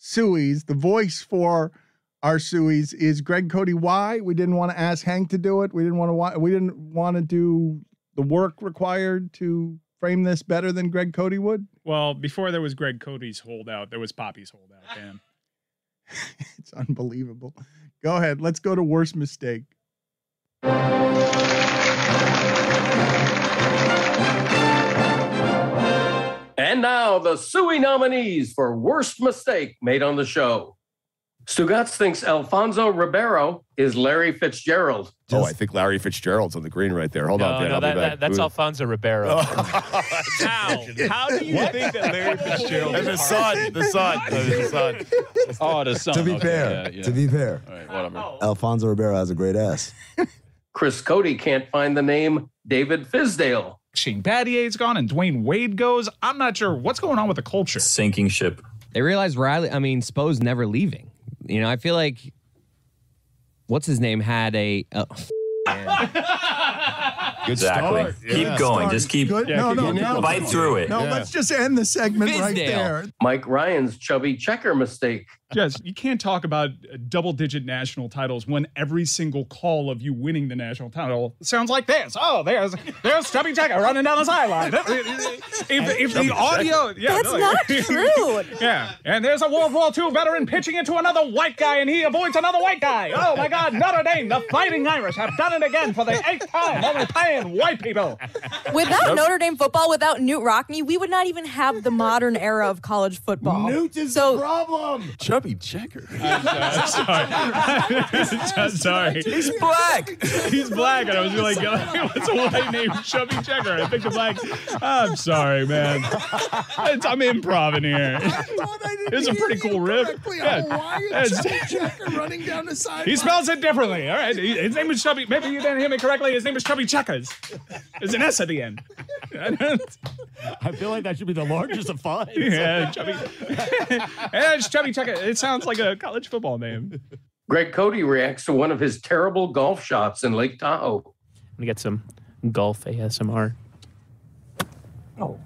Sueys, the voice for our Sueys is Greg Cote. Why we didn't want to ask Hank to do it? We didn't want to. We didn't want to do the work required to frame this better than Greg Cote would. Well, before there was Greg Cote's holdout, there was Papi's holdout. Dan. It's unbelievable. Go ahead. Let's go to worst mistake. And now the Suey nominees for worst mistake made on the show. Stugotz thinks Alfonso Ribeiro is Larry Fitzgerald. oh, I think Larry Fitzgerald's on the green right there. Hold No, on, Dan. no, I'll be that, back. that, that's Ooh. Alfonso Ribeiro. How? How do you think that Larry Fitzgerald And the is son, the son, the son. Oh, the son. To be okay, fair, yeah, yeah. to be fair, All right, whatever. Oh. Alfonso Ribeiro has a great ass. Chris Cote can't find the name David Fizdale. Shane Battier's gone and Dwyane Wade goes. I'm not sure what's going on with the culture. Sinking ship. They realize Riley, I mean, Spo's never leaving. You know, I feel like, what's his name, had a. Uh, Good Exactly. start. Keep Yeah. going. Just keep Good. Yeah, no, keep no, going. no. Fight through it. No, Yeah. let's just end the segment right there. Mike Ryan's chubby checker mistake. Jess, you can't talk about uh, double digit national titles when every single call of you winning the national title sounds like this. Oh, there's there's Stubby Checker running down the sideline. if if the audio. Yeah, That's no, not true. Yeah, and there's a World War II veteran pitching into another white guy, and he avoids another white guy. Oh my God, Notre Dame, the Fighting Irish have done it again for the eighth time, only playing white people. Without Notre Dame football, without Knute Rockne, we would not even have the modern era of college football. Knute is So- the problem. Chubby checker. sorry. sorry. He's black. He's black, and I was like, what's a white named Chubby Checker? I picked a black. I'm sorry, man. It's, I'm improvising here. It's a pretty cool riff. Yeah. It's- running down the side. He spells it differently. All right. His name is Chubby. Maybe you didn't hear me correctly. His name is Chubby Checkers. There's an S at the end. I feel like that should be the largest of five. yeah, Chubby. yeah, it's Chubby Checker. It sounds like a college football name. Greg Cote reacts to one of his terrible golf shots in Lake Tahoe. I'm gonna get some golf ASMR. Oh,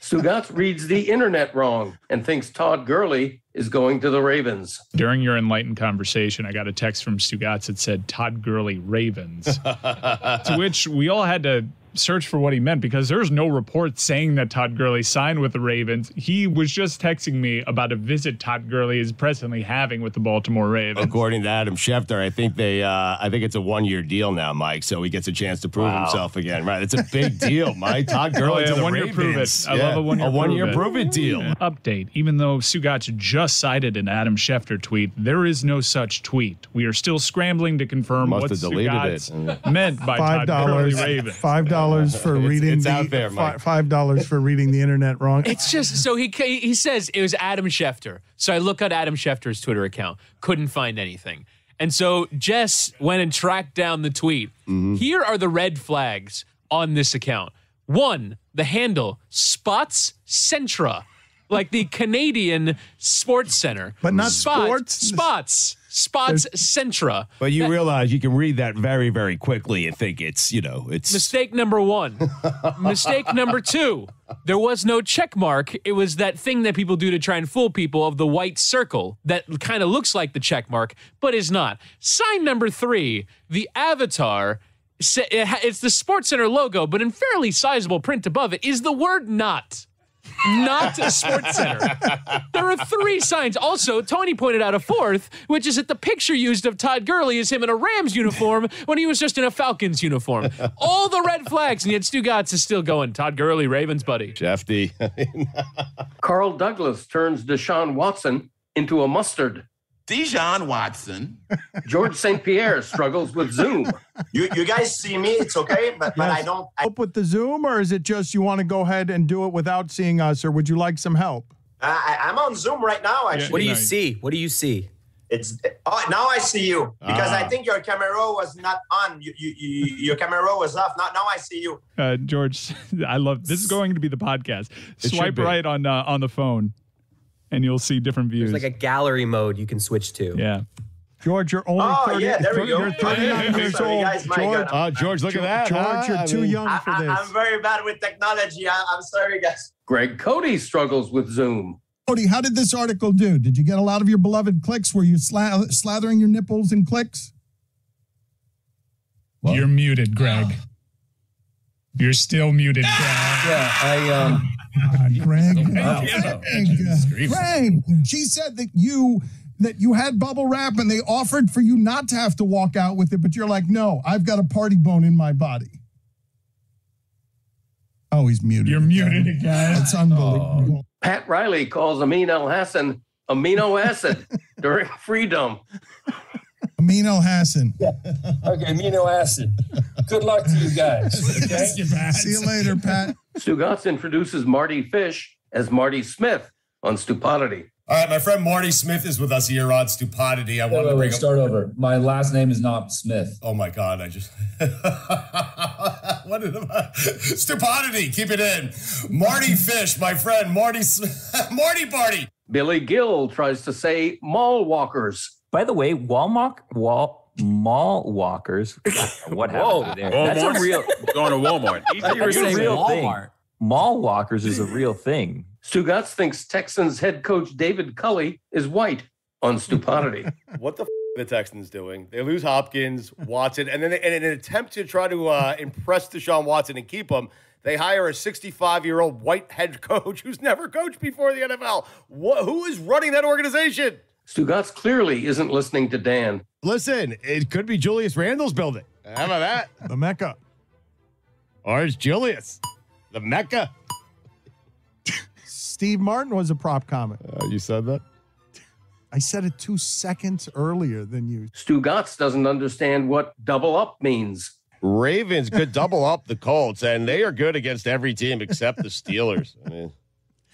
Stugotz reads the internet wrong and thinks Todd Gurley is going to the Ravens. During your enlightened conversation, I got a text from Stugotz that said Todd Gurley Ravens, to which we all had to search for what he meant because there's no report saying that Todd Gurley signed with the Ravens. He was just texting me about a visit Todd Gurley is presently having with the Baltimore Ravens. According to Adam Schefter, I think they, uh, I think it's a one-year deal now, Mike. So he gets a chance to prove himself again. Right? It's a big deal, Mike. Todd Gurley Oh, to the one year Ravens. prove it. I love a one year a one-year prove it. prove it deal. Update. Even though Stugotz just cited an Adam Schefter tweet, there is no such tweet. We are still scrambling to confirm Must what have deleted meant by Five Todd Gurley. Ravens. Five dollars for reading it's the out there, Mike. five dollars for reading the internet wrong. It's just so he he says it was Adam Schefter. So I look at Adam Schefter's Twitter account, couldn't find anything. And so Jess went and tracked down the tweet. Mm-hmm. Here are the red flags on this account. One, the handle Spots Centra, like the Canadian Sports Center. But not Spots, sports? Spots. Spots Centra. But you realize you can read that very, very quickly and think it's, you know, it's Mistake number one. Mistake number two. There was no check mark. It was that thing that people do to try and fool people of the white circle that kind of looks like the check mark, but is not. Sign number three. The avatar. sa- it ha- It's the Sports Center logo, but in fairly sizable print above it is the word "not." Not a sports center. There are three signs. Also, Tony pointed out a fourth, which is that the picture used of Todd Gurley is him in a Rams uniform when he was just in a Falcons uniform. All the red flags, and yet Stugotz is still going. Todd Gurley, Ravens buddy. Shefty. Carl Douglas turns Deshaun Watson into a mustard. Dijon Watson. George St. Pierre struggles with Zoom. You you guys see me, it's okay, but but I don't. I, Help with the Zoom, or is it just you want to go ahead and do it without seeing us, or would you like some help? I I'm on Zoom right now. Actually, What do you see? What do you see? It's oh now I see you because Ah. I think your camera was not on. You, you, you your camera was off. Now now I see you. Uh, George, I love this. Is going to be the podcast. It Swipe right on uh, on the phone, and you'll see different views. There's like a gallery mode you can switch to. yeah. George, you're only Oh, 30, yeah, there we go. you're 39 years Sorry, old. guys, George, God. Oh, George, look at that. George, you're I too mean- young I, for I, this. I'm very bad with technology. I, I'm sorry, guys. Greg Cote struggles with Zoom. Cote, how did this article do? Did you get a lot of your beloved clicks? Were you sla- slathering your nipples in clicks? You're muted, Greg. You're still muted, Greg. Yeah, I um. God, Greg. Wow. Greg, Greg, she said that you that you had bubble wrap and they offered for you not to have to walk out with it, but you're like, no, I've got a party bone in my body. Oh, he's muted. You're muted again. That's unbelievable. Oh. Pat Riley calls Amin Elhassan amino acid during freedom. Amino Hassan. Okay, amino acid. Good luck to you guys. Okay. See you later, Pat. Stugotz introduces Mardy Fish as Marty Smith on Stupidity. All right, my friend Marty Smith is with us here on Stupidity. I want to wait, bring up. start over. My last name is not Smith. Oh my God! I just what did I? Stupidity. Keep it in. Mardy Fish, my friend Marty S- Marty Party. Billy Gil tries to say mall walkers. By the way, Walmart wall mall walkers. What Whoa, happened there? Walmart? That's a real. Going to Walmart. I thought you were saying real thing. Mall walkers is a real thing. Stugotz thinks Texans head coach David Culley is white on Stupidity. What the f- the Texans doing? They lose Hopkins, Watson, and then they, in an attempt to try to uh, impress Deshaun Watson and keep him, they hire a 65 year old white head coach who's never coached before the NFL. What, who is running that organization? Stugotz clearly isn't listening to Dan. Listen, it could be Julius Randle's building. How about that? The Mecca. Or it's Julius, the Mecca. Steve Martin was a prop comic. Uh, you said that? I said it two seconds earlier than you. Stugotz doesn't understand what double up means. Ravens could double up the Colts, and they are good against every team except the Steelers. I mean,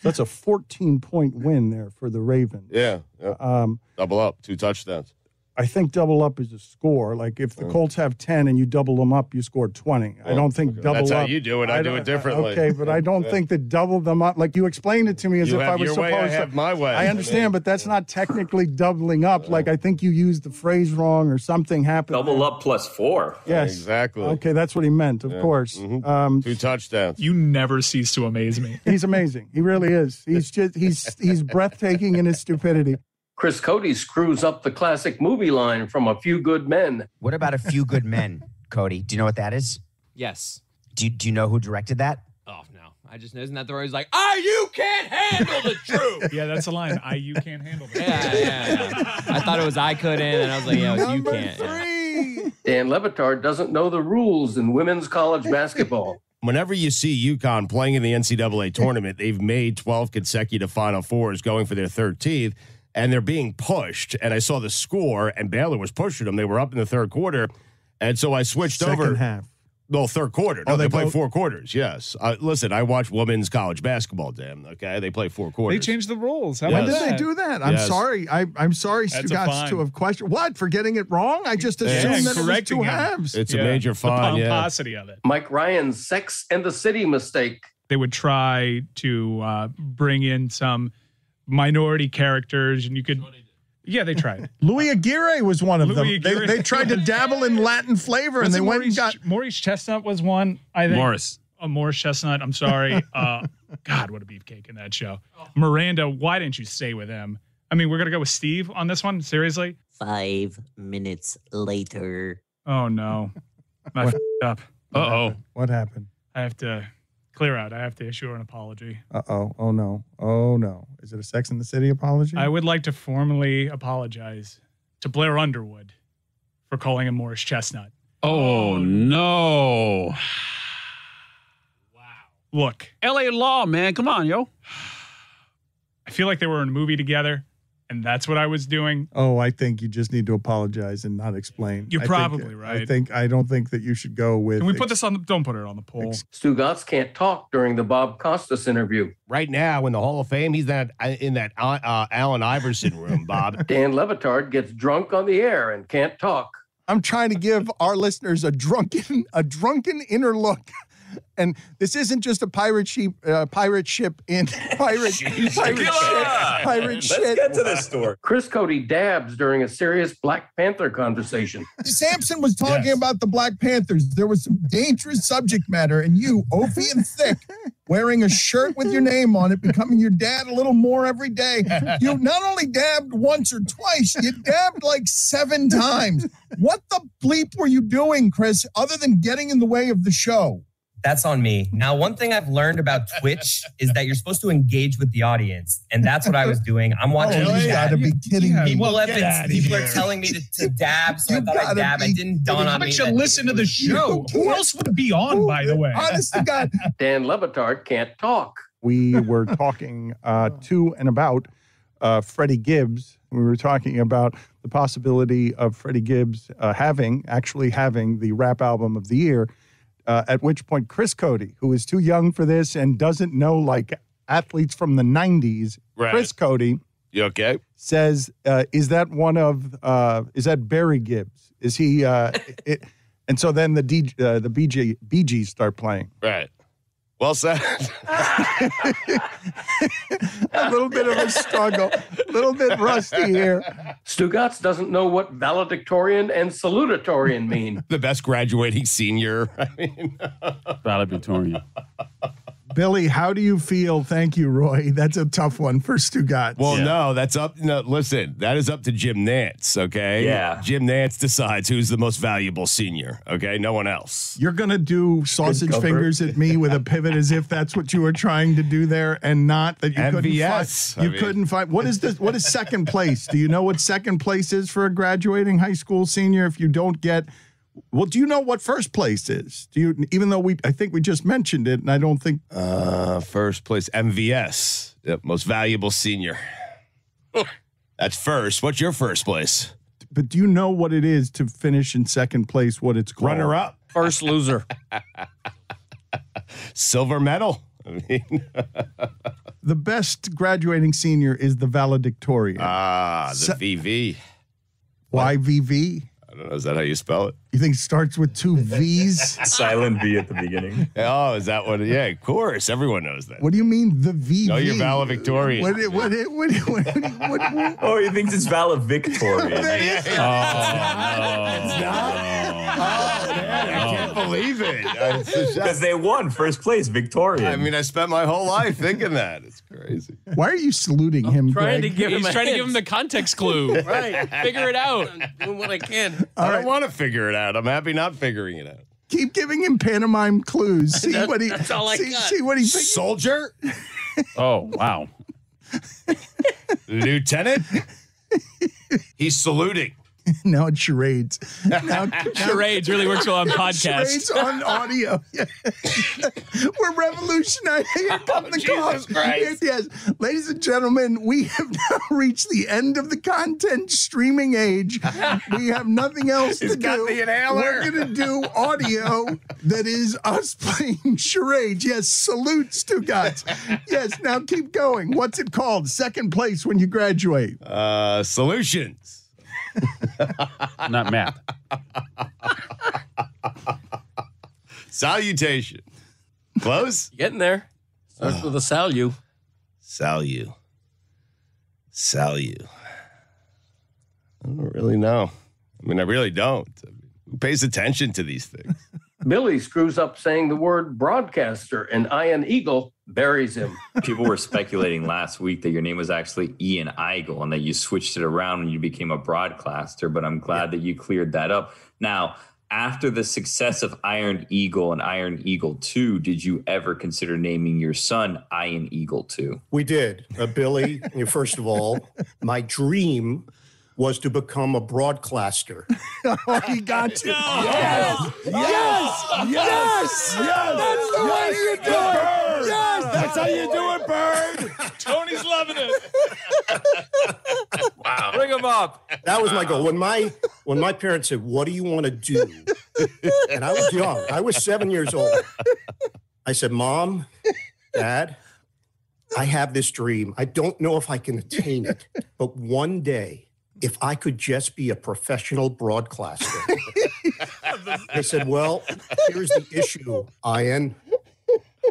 That's a 14 point win there for the Ravens. yeah, yeah. Um, double up, two touchdowns. I think double up is a score. Like if the Colts have 10 and you double them up, you score 20. I Oh, don't think okay. double That's how up. you do it. I do it differently. Okay, but I don't think that double them up, like you explained it to me as You if have I was your supposed way, I to. have my way. I understand, but that's not technically doubling up. Like I think you used the phrase wrong or something happened. Double up plus four. Yes. Exactly. Okay, that's what he meant, of Yeah. course. Mhm. Um, Two touchdowns. You never cease to amaze me. he's amazing. He really is. He's just he's he's breathtaking in his stupidity. Chris Cote screws up the classic movie line from A Few Good Men. What about a few good men, Cote? Do you know what that is? Yes. Do you, do you know who directed that? Oh no. I just know. isn't that the where he's like, ah, you can't handle the truth. Yeah, that's a line. I you can't handle that. yeah, yeah, yeah. I thought it was I couldn't, and I was like, yeah, it's you can't. yeah. Dan Le Batard doesn't know the rules in women's college basketball. Whenever you see UConn playing in the NCAA tournament, they've made 12 consecutive Final Fours, going for their 13th, and they're being pushed. And I saw the score, and Baylor was pushing them. They were up in the third quarter. And so I switched Second over. half. No, third quarter. No, Oh, they, they play both- four quarters. Yes. Uh, listen, I watch women's college basketball. Damn. Okay, they play four quarters. They quarters. changed the rules. How When about did that? they do that? I'm Yes. sorry. I, I'm sorry, That's a Stugotz, fine. to have questioned. What? For getting it wrong? I just Yeah. assumed Yeah, that it was correcting two him. halves. It's a Yeah, major the fine. Yeah. pomposity of it. Mike Ryan's Sex and the City mistake. They would try to uh, bring in some minority characters, and you could. Yeah, they tried. Louis Aguirre was one of Louis them. They, they tried to dabble in Latin flavor, and they went Maurice, and got. Maurice Chestnut was one. I think Morris. Oh, Morris Chestnut. I'm sorry. Uh, God, what a beefcake in that show. Miranda, why didn't you stay with him? I mean, we're gonna go with Steve on this one. Seriously? Five minutes later. Oh no, I f- up. Uh oh. What happened? I have to clear out. I have to issue an apology. Uh oh. Oh no. Oh no. Is it a Sex in the City apology? I would like to formally apologize to Blair Underwood for calling him Morris Chestnut. Oh no. Wow. Look, LA Law, man. Come on, yo. I feel like they were in a movie together, and that's what I was doing. oh, I think you just need to apologize and not explain. You're I think- probably I think I don't think that you should go with. Can we put this on the? Don't put it on the poll. Stugotz can't talk during the Bob Costas interview. Right now in the Hall of Fame, he's that in that uh, uh, Allen Iverson room, Bob. Dan Le Batard gets drunk on the air and can't talk. I'm trying to give our listeners a drunken, a drunken inner look And this isn't just a pirate ship, uh, pirate ship in pirate, pirate ship, pirate Let's shit. get to this story. Chris Cote dabs during a serious Black Panther conversation. Samson was talking about the Black Panthers. There was some dangerous subject matter, and you, Opie and Thick, wearing a shirt with your name on it, becoming your dad a little more every day. You not only dabbed once or twice, you dabbed like seven times. What the bleep were you doing, Chris, other than getting in the way of the show? That's on me. Now, one thing I've learned about Twitch is that you're supposed to engage with the audience, and that's what I was doing. I'm watching. Oh, the you chat. gotta be kidding me. People, Well, have been, people are telling me to, to dab, so I You thought I'd gotta dab. It didn't dawn kidding on me. me. How that about you listen to the show? Who else would be on, by the way? Honest to God. Dan Le Batard can't talk. we were talking uh, to and about uh, Freddie Gibbs. We were talking about the possibility of Freddie Gibbs uh, having, actually having the rap album of the year. Uh, at which point, Chris Cote, who is too young for this and doesn't know like athletes from the 90s, Right. Chris Cote You okay? says, uh, "Is that one of? Uh, is that Barry Gibbs? Is he?" Uh, it, and so then the D, uh, the BG Gees start playing. Right. Well said. a little bit of a struggle, a little bit rusty here. Stugotz doesn't know what valedictorian and salutatorian mean. the best graduating senior. I mean, valedictorian. Billy, how do you feel? Thank you, Roy. That's a tough one for Stugotz. Well, no, that's up. No, listen, that is up to Jim Nantz. Okay. Yeah. Jim Nantz decides who's the most valuable senior. Okay. No one else. You're gonna do sausage fingers at me with a pivot as if that's what you were trying to do there, and not that you couldn't MVS, find. I You mean. couldn't find. What is this? What is second place? Do you know what second place is for a graduating high school senior? If you don't get, well, do you know what first place is? Do you? Even though we, I think we just mentioned it, and I don't think. Uh, first place MVS, yep, most valuable senior. That's first. What's your first place? But do you know what it is to finish in second place? What it's called? Runner up. First loser. Silver medal. I mean, The best graduating senior is the valedictorian. ah, the Se- VV. YVV. I don't know. Is that how you spell it? You think it starts with two V's? Silent V at the beginning. Oh, is that what? Yeah, of course. Everyone knows that. What do you mean the V? No, oh, you're valedictorian. What? What? What? What? what, what, what Oh, he thinks it's valedictorian. Oh, man, Oh, I can't believe it. I- it's a shock. Because they won first place, Victoria. I mean, I spent my whole life thinking that. It's crazy. Why are you saluting him? Trying to Greg? give He's trying to give him the context clue. Right. Figure it out. Doing what I can. I don't want to figure it out. I'm happy not figuring it out. Keep giving him pantomime clues. See That- what he. that's all I see, got. see what he thinks. Soldier, Oh, wow. lieutenant. He's saluting. now it's charades. Now, Charades really works well on podcasts. Charades on audio. We're revolutionizing. Here come the calls. Christ. Yes, ladies and gentlemen, we have now reached the end of the content streaming age. We have nothing else He's to got do. the inhaler. We're gonna do audio that is us playing charades. Yes, salutes to guts. Yes, now keep going. What's it called? Second place when you graduate. Uh, solutions. Not math. Salutation. Close. Getting there. Starts oh. with a salu. Salu. Salu. I don't really know. I mean, I really don't. I mean, who pays attention to these things? Billy screws up saying the word broadcaster, and Ian Eagle buries him. People were speculating last week that your name was actually Ian Eagle and that you switched it around when you became a broadcaster, but I'm glad that you cleared that up. Now, after the success of Iron Eagle and Iron Eagle 2, did you ever consider naming your son Iron Eagle 2? We did. Uh, Billy, first of all, my dream was to become a broadcaster. Oh, he got you. Yes! Yes! Yes! Yes! That's the way you do it! Yes! That's how you do it, Bird. Tony's loving it. Wow. Bring him up. That was my goal. When my when my parents said, "What do you want to do?" and I was young. I was seven years old. I said, "Mom, Dad, I have this dream. I don't know if I can attain it, but one day." If I could just be a professional broadcaster. they said, Well, here's the issue, Ian.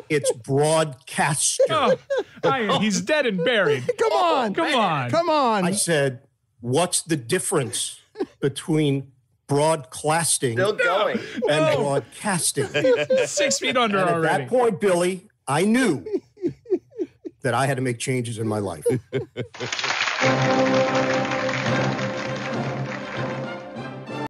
It's broadcaster. Oh, Ian, he's dead and buried. Come on. Come on. Come on. I said, what's the difference between broadcasting Still going. and broadcasting? Six feet under And at already. that point, Billy, I knew that I had to make changes in my life.